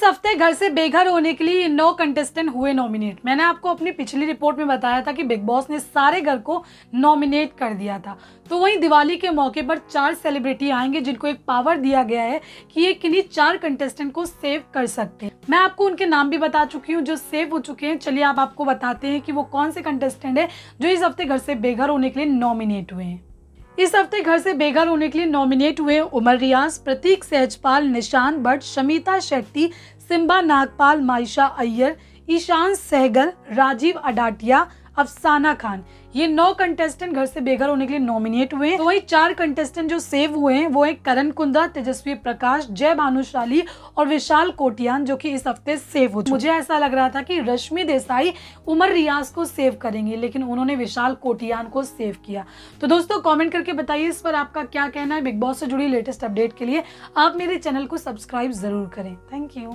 इस हफ़्ते घर से बेघर होने के लिए नौ कंटेस्टेंट हुए नॉमिनेट मैंने आपको अपनी पिछली रिपोर्ट में बताया था कि बिग बॉस ने सारे घर को नॉमिनेट कर दिया था। तो वहीं दिवाली के मौके पर चार सेलिब्रिटी आएँगे जिनको एक पावर दिया गया है कि ये किन्हीं चार कंटेस्टेंट को सेव कर सकते हैं। मैं आपको उनके नाम भी बता चुकी हूँ जो सेव हो चुके हैं। चलिए आप आपको बताते हैं कि वो कौन से कंटेस्टेंट है जो इस हफ़्ते घर से बेघर होने के लिए नॉमिनेट हुए हैं। इस हफ़्ते घर से बेघर होने के लिए नॉमिनेट हुए उमर रियाज, प्रतीक सहजपाल, निशान भट्ट, शमिता शेट्टी, सिम्बा नागपाल, माइशा अय्यर, ईशान सहगल, राजीव अडाटिया अफसाना खान। ये नौ कंटेस्टेंट घर से बेघर होने के लिए नॉमिनेट हुए तो वही चार कंटेस्टेंट जो सेव हुए हैं, वो एक करण कुंदा, तेजस्वी प्रकाश, जय भानुशाली और विशाल कोटियान, जो कि इस हफ़्ते सेव हो मुझे ऐसा लग रहा था कि रश्मि देसाई उमर रियाज को सेव करेंगे, लेकिन उन्होंने विशाल कोटियान को सेव किया। तो दोस्तों कॉमेंट करके बताइए इस पर आपका क्या कहना है। बिग बॉस से जुड़ी लेटेस्ट अपडेट के लिए आप मेरे चैनल को सब्सक्राइब ज़रूर करें। Thank you